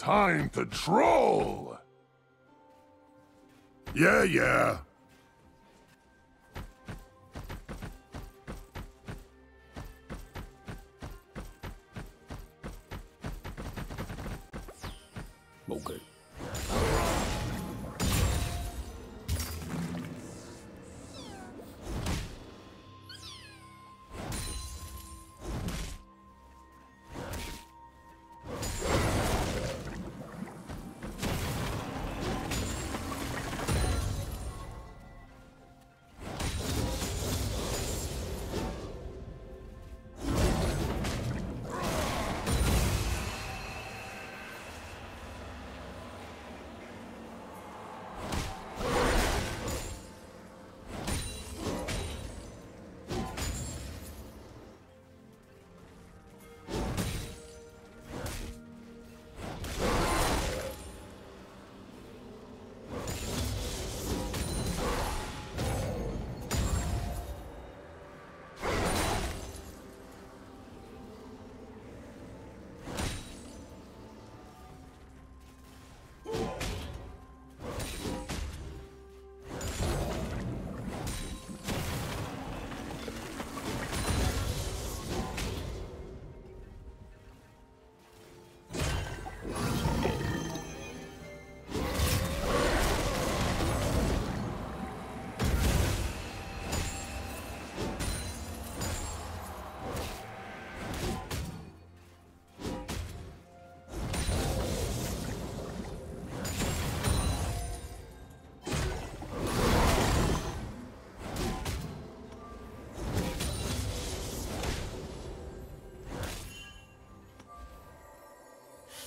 Time to troll! Yeah, yeah.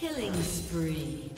Killing spree.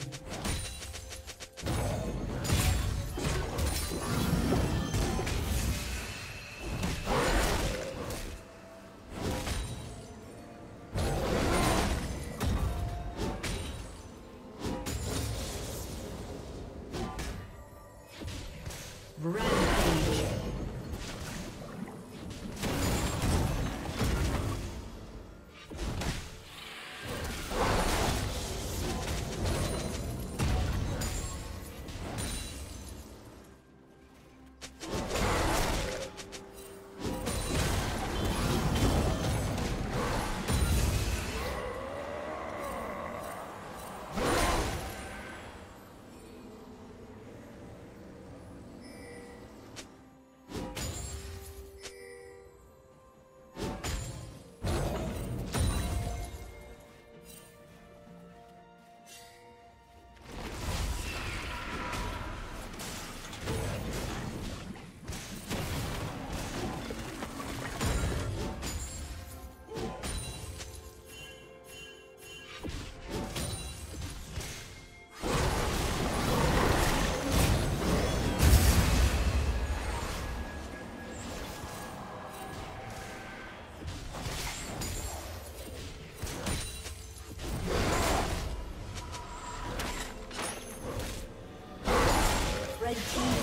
Red team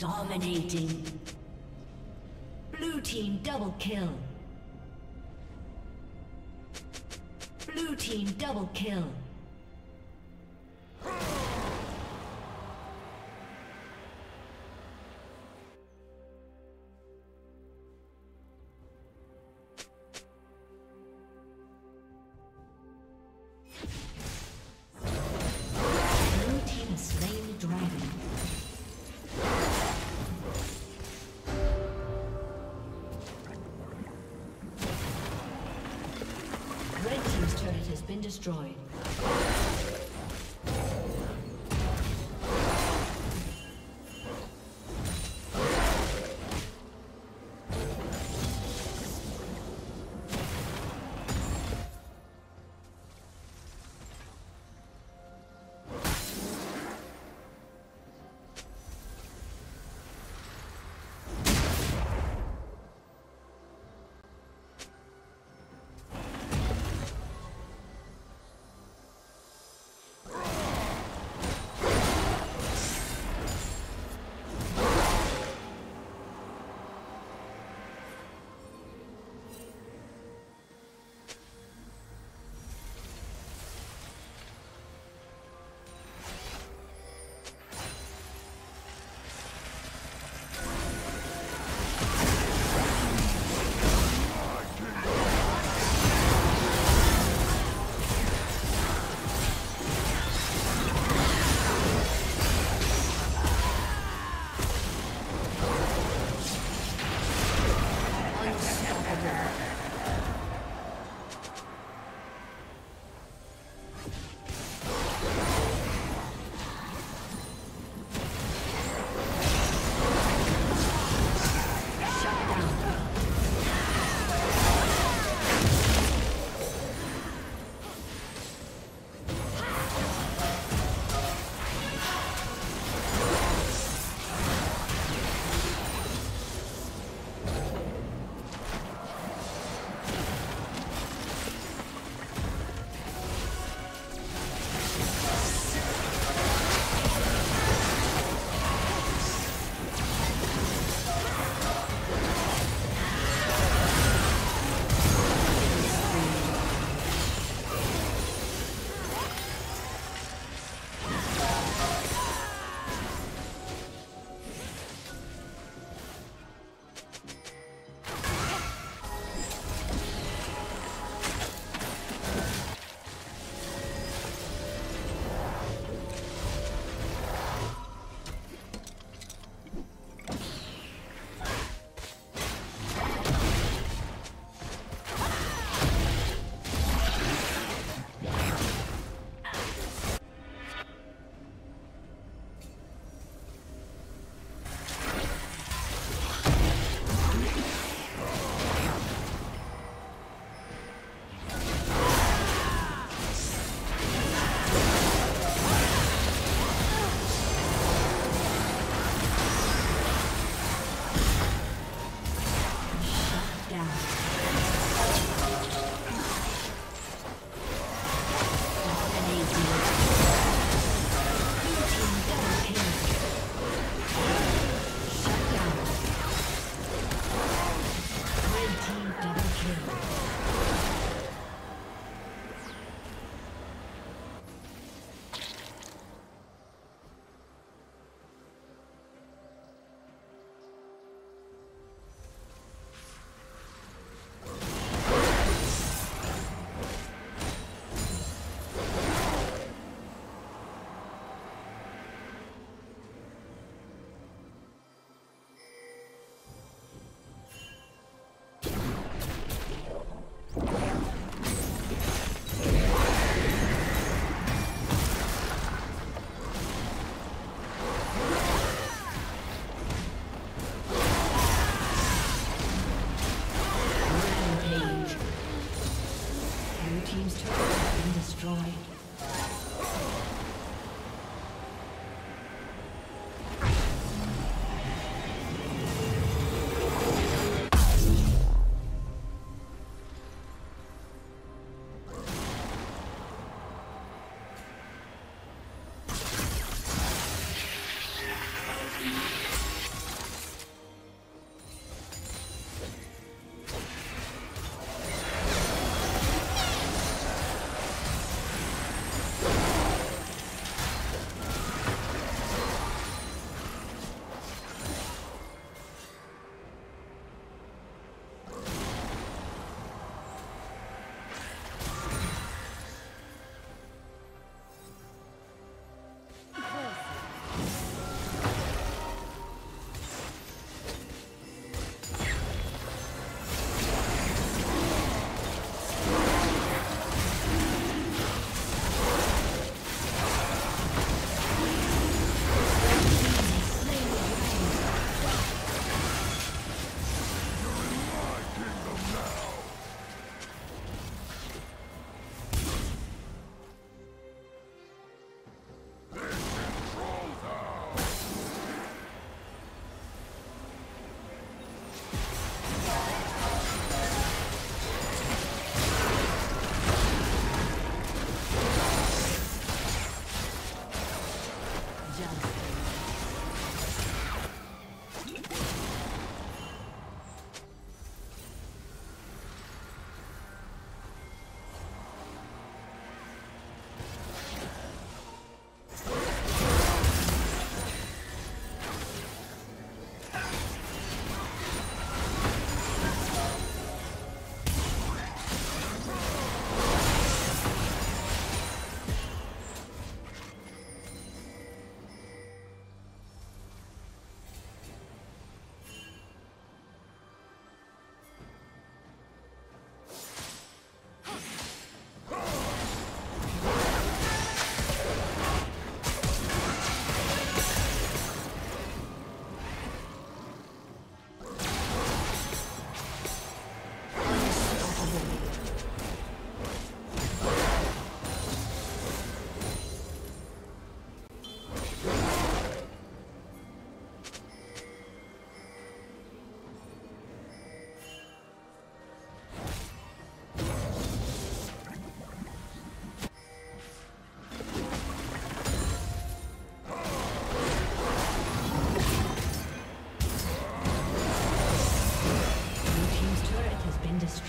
Dominating. Blue team double kill. Blue team double kill. Destroyed.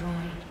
destroyed.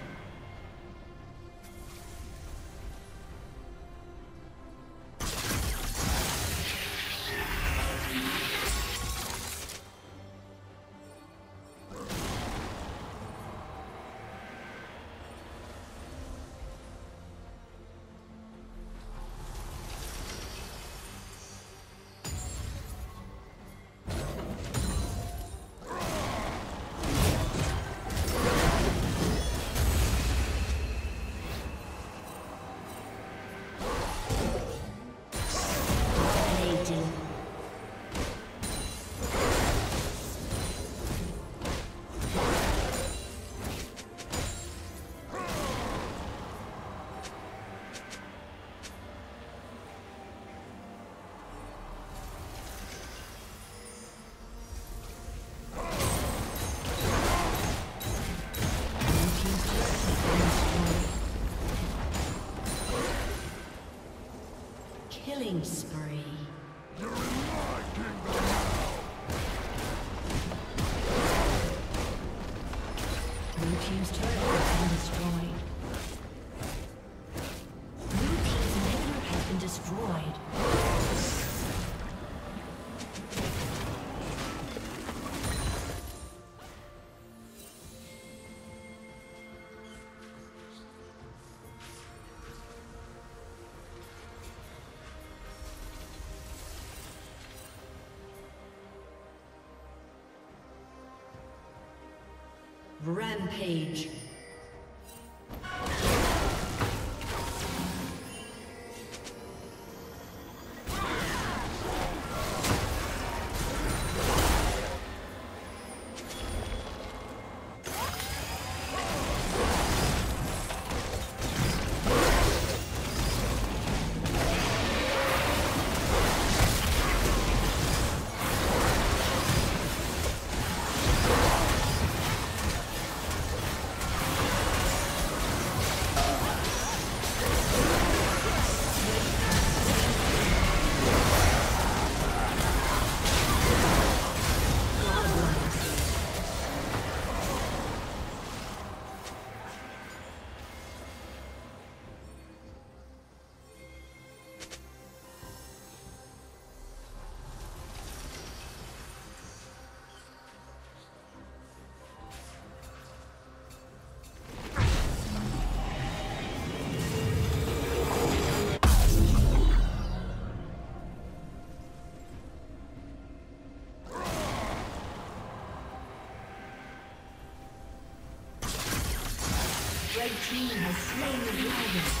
Killing spree. Rampage. Slain the dragon.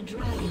the dragon.